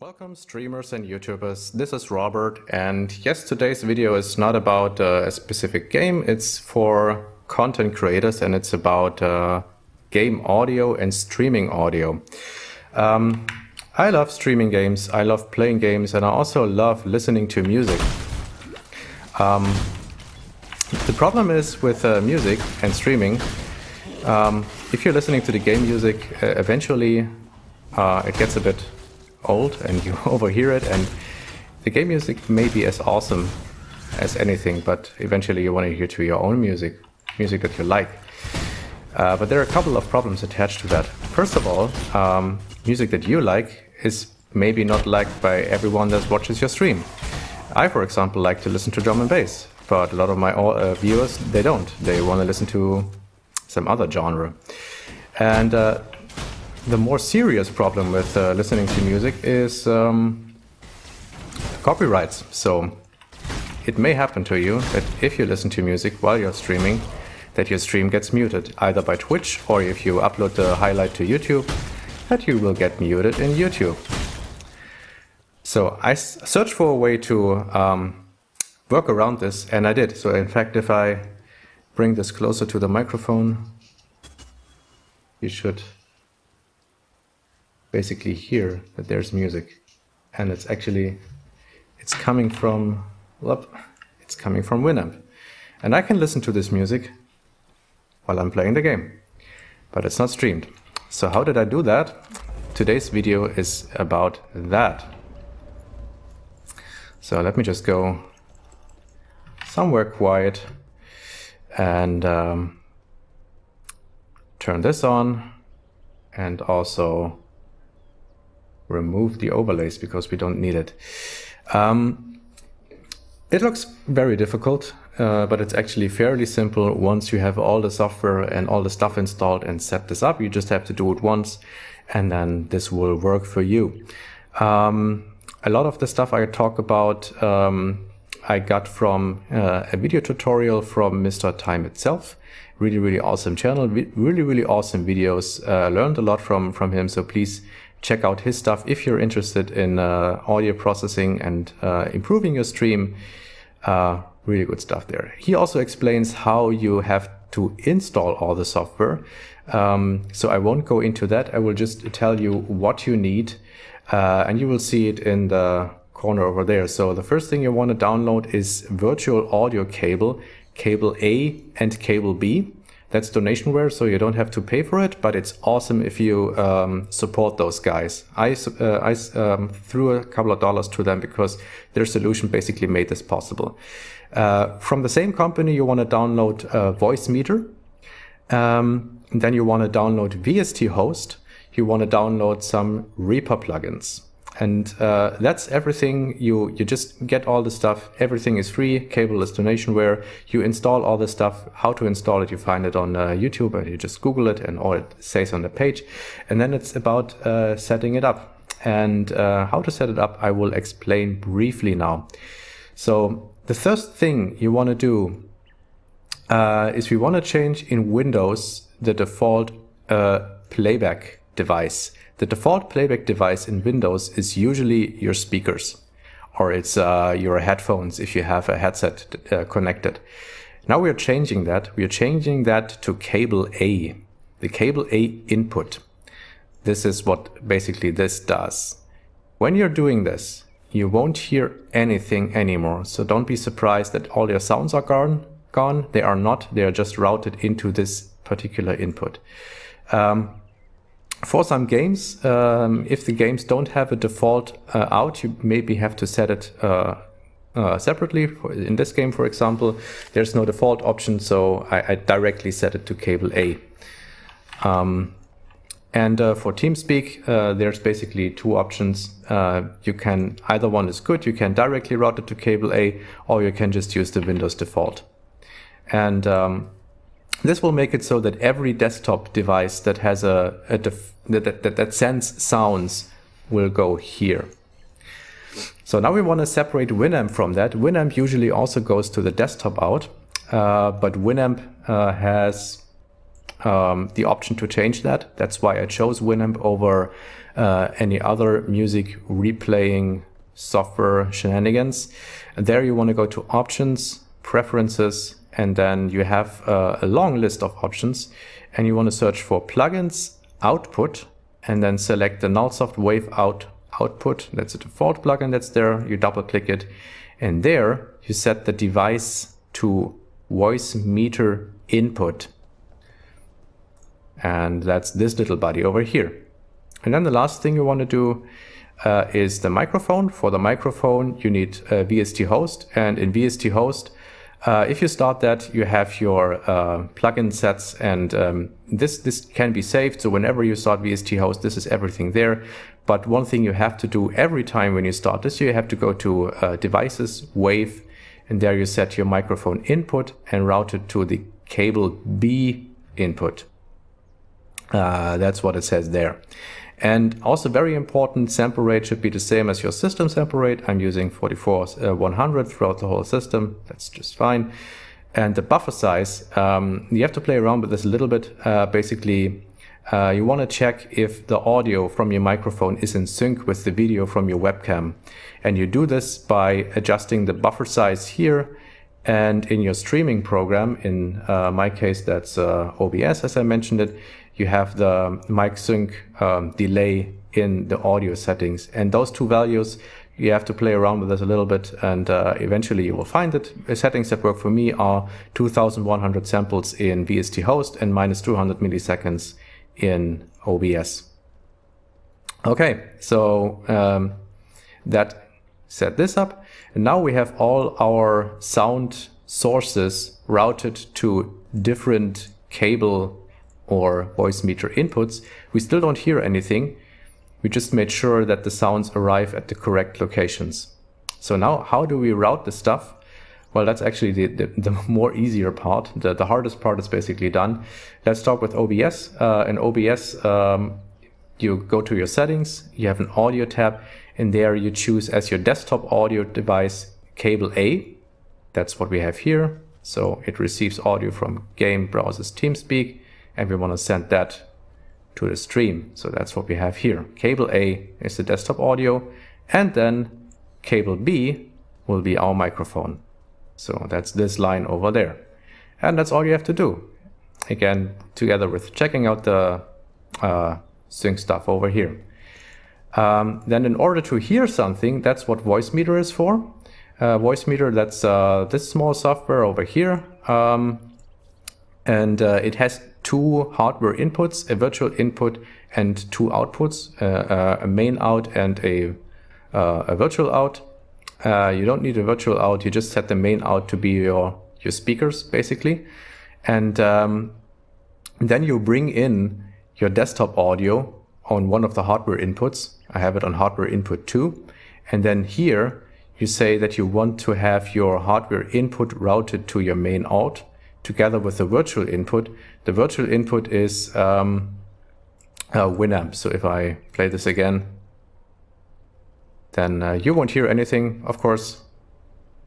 Welcome streamers and YouTubers, this is Robert and yes, today's video is not about uh, a specific game, it's for content creators and it's about uh, game audio and streaming audio. Um, I love streaming games, I love playing games and I also love listening to music. Um, the problem is with uh, music and streaming, um, if you're listening to the game music, uh, eventually uh, it gets a bit old and you overhear it and the game music may be as awesome as anything but eventually you want to hear to your own music music that you like. Uh, but there are a couple of problems attached to that. First of all um, music that you like is maybe not liked by everyone that watches your stream. I for example like to listen to drum and bass but a lot of my uh, viewers they don't. They want to listen to some other genre. And uh, the more serious problem with uh, listening to music is um, copyrights. So it may happen to you that if you listen to music while you're streaming, that your stream gets muted either by Twitch or if you upload the highlight to YouTube, that you will get muted in YouTube. So I searched for a way to um, work around this and I did. So in fact, if I bring this closer to the microphone, you should basically hear that there's music. And it's actually it's coming from well, it's coming from Winamp. And I can listen to this music while I'm playing the game but it's not streamed. So how did I do that? Today's video is about that. So let me just go somewhere quiet and um, turn this on and also remove the overlays because we don't need it. Um, it looks very difficult, uh, but it's actually fairly simple. Once you have all the software and all the stuff installed and set this up, you just have to do it once and then this will work for you. Um, a lot of the stuff I talk about um, I got from uh, a video tutorial from MrTimeItself. Really, really awesome channel. Really, really awesome videos. Uh, learned a lot from, from him. So please check out his stuff if you're interested in uh, audio processing and uh, improving your stream. Uh, really good stuff there. He also explains how you have to install all the software. Um, so I won't go into that. I will just tell you what you need uh, and you will see it in the corner over there. So the first thing you want to download is virtual audio cable, cable A and cable B. That's donationware, so you don't have to pay for it, but it's awesome if you um, support those guys. I, uh, I um, threw a couple of dollars to them because their solution basically made this possible. Uh, from the same company, you want to download uh, Voicemeeter. Um, then you want to download VST Host. You want to download some Reaper plugins and uh, that's everything you you just get all the stuff. Everything is free. Cable is donationware. You install all the stuff. How to install it you find it on uh, youtube and you just google it and all it says on the page. And then it's about uh, setting it up. And uh, how to set it up i will explain briefly now. So the first thing you want to do uh, is we want to change in windows the default uh, playback device the default playback device in Windows is usually your speakers or it's uh, your headphones if you have a headset uh, connected. Now we are changing that. We are changing that to cable A, the cable A input. This is what basically this does. When you're doing this, you won't hear anything anymore. So don't be surprised that all your sounds are gone. Gone. They are not. They are just routed into this particular input. Um, for some games, um, if the games don't have a default uh, out, you maybe have to set it uh, uh, separately. In this game, for example, there's no default option, so I, I directly set it to cable A. Um, and uh, for TeamSpeak, uh, there's basically two options. Uh, you can either one is good, you can directly route it to cable A, or you can just use the Windows default. And um, this will make it so that every desktop device that has a, a that, that, that sends sounds will go here. So now we want to separate Winamp from that. Winamp usually also goes to the desktop out, uh, but Winamp uh, has um, the option to change that. That's why I chose Winamp over uh, any other music replaying software shenanigans. And there you want to go to options, preferences, and then you have uh, a long list of options and you want to search for plugins output and then select the Nullsoft Wave Out output. That's a default plugin that's there. You double click it and there you set the device to Voicemeeter input. And that's this little body over here. And then the last thing you want to do uh, is the microphone. For the microphone, you need a VST host. And in VST host, uh, if you start that, you have your uh, plugin sets and um, this, this can be saved. So whenever you start VST host, this is everything there. But one thing you have to do every time when you start this, you have to go to uh, devices, wave, and there you set your microphone input and route it to the cable B input. Uh, that's what it says there. And also very important, sample rate should be the same as your system sample rate. I'm using 44 uh, 100 throughout the whole system. That's just fine. And the buffer size, um, you have to play around with this a little bit. Uh, basically, uh, you want to check if the audio from your microphone is in sync with the video from your webcam. And you do this by adjusting the buffer size here and in your streaming program, in uh, my case, that's uh, OBS, as I mentioned it, you have the mic sync um, delay in the audio settings. And those two values, you have to play around with this a little bit and uh, eventually you will find it. The settings that work for me are 2100 samples in VST host and minus 200 milliseconds in OBS. Okay, so um, that set this up. And now we have all our sound sources routed to different cable or Voicemeeter inputs, we still don't hear anything. We just made sure that the sounds arrive at the correct locations. So now how do we route the stuff? Well, that's actually the, the, the more easier part. The, the hardest part is basically done. Let's start with OBS. Uh, in OBS, um, you go to your settings, you have an audio tab, and there you choose as your desktop audio device cable A. That's what we have here. So it receives audio from game browsers TeamSpeak and we want to send that to the stream. So that's what we have here. Cable A is the desktop audio and then cable B will be our microphone. So that's this line over there. And that's all you have to do. Again, together with checking out the uh, sync stuff over here. Um, then in order to hear something, that's what Voicemeeter is for. Uh, Voicemeeter, that's uh, this small software over here. Um, and uh, it has two hardware inputs, a virtual input and two outputs, uh, uh, a main out and a, uh, a virtual out. Uh, you don't need a virtual out, you just set the main out to be your, your speakers basically. And um, then you bring in your desktop audio on one of the hardware inputs. I have it on hardware input 2. And then here you say that you want to have your hardware input routed to your main out together with the virtual input. The virtual input is um, Winamp. So if I play this again, then uh, you won't hear anything, of course,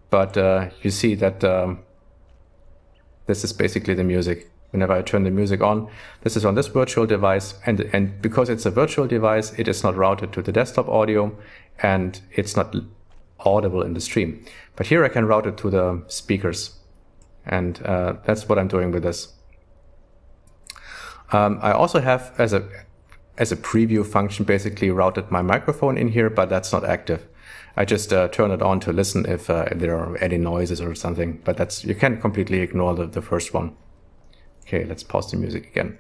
but uh, you see that um, this is basically the music. Whenever I turn the music on, this is on this virtual device, and and because it's a virtual device, it is not routed to the desktop audio, and it's not audible in the stream. But here I can route it to the speakers. And uh, that's what I'm doing with this. Um, I also have as a as a preview function basically routed my microphone in here, but that's not active. I just uh, turn it on to listen if, uh, there are any noises or something, but that's you can completely ignore the, the first one. Okay, let's pause the music again.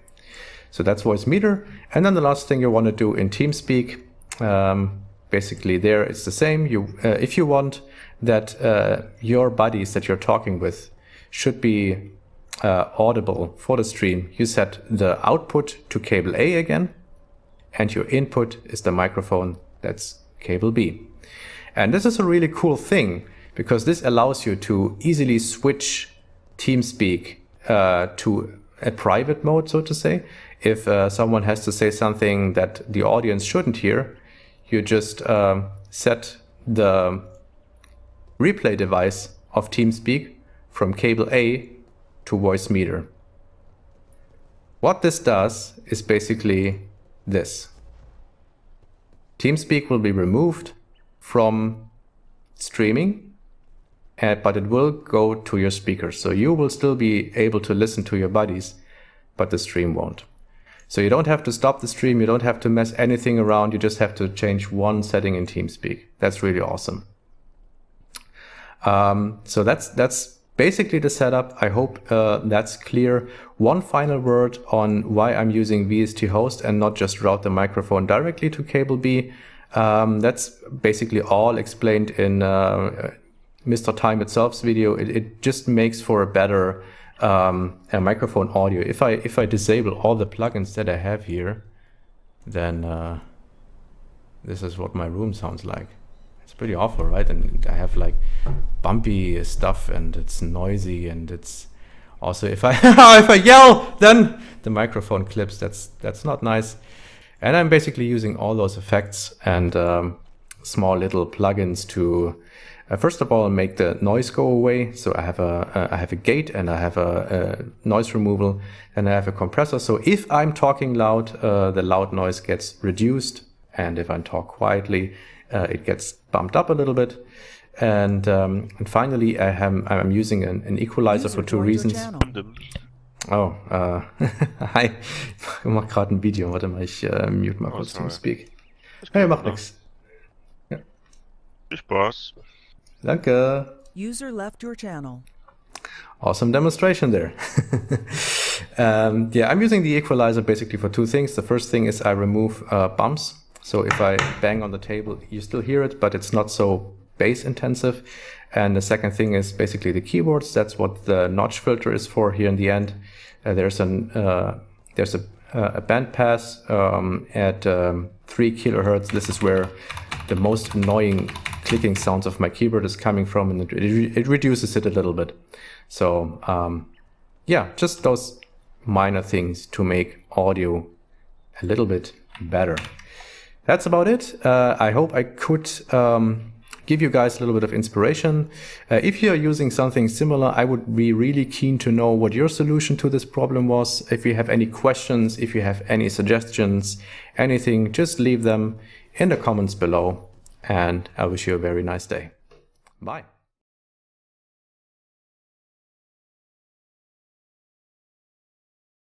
So that's Voicemeeter. And then the last thing you want to do in TeamSpeak, um, basically there it's the same. You, uh, if you want that uh, your buddies that you're talking with should be uh, audible for the stream, you set the output to cable A again, and your input is the microphone that's cable B. And this is a really cool thing because this allows you to easily switch TeamSpeak uh, to a private mode, so to say. If uh, someone has to say something that the audience shouldn't hear, you just um, set the replay device of TeamSpeak from cable A to Voicemeeter. what this does is basically this. TeamSpeak will be removed from streaming, uh, but it will go to your speakers. So you will still be able to listen to your buddies, but the stream won't. So you don't have to stop the stream. You don't have to mess anything around. You just have to change one setting in TeamSpeak. That's really awesome. Um, so that's that's basically the setup. I hope uh, that's clear. One final word on why I'm using VST host and not just route the microphone directly to cable B. Um, that's basically all explained in uh, Mr. Time itself's video. It, it, just makes for a better um, a microphone audio. If I if I disable all the plugins that I have here, then uh, this is what my room sounds like. It's pretty awful, right? And I have like bumpy stuff, and it's noisy, and it's also if I if I yell, then the microphone clips. That's that's not nice. And I'm basically using all those effects and um, small little plugins to, uh, first of all, make the noise go away. So I have a, I have a gate and I have a, a, noise removal and I have a compressor. So if I'm talking loud, uh, the loud noise gets reduced. And if I talk quietly, uh, it gets bumped up a little bit. And, um, and finally, I am, I'm using an, an equalizer User for two reasons. Oh, äh, hi. Ich mach gerade ein Video. Warte mal, ich äh, mute mal oh, kurz zum Speak. Hey, macht nix. Ja. Viel Spaß. Danke. User left your channel. Awesome demonstration there. um, yeah, I'm using the equalizer basically for two things. The first thing is I remove uh, bumps. So if I bang on the table, you still hear it, but it's not so bass intensive. And the second thing is basically the keyboards. That's what the notch filter is for here in the end. Uh, there's an uh, there's a, uh, a band pass um, at um, three kilohertz. This is where the most annoying clicking sounds of my keyboard is coming from, and it, it reduces it a little bit. So um, yeah, just those minor things to make audio a little bit better. That's about it. Uh, I hope I could um, give you guys a little bit of inspiration. Uh, if you're using something similar, I would be really keen to know what your solution to this problem was. If you have any questions, if you have any suggestions, anything, just leave them in the comments below. And I wish you a very nice day. Bye.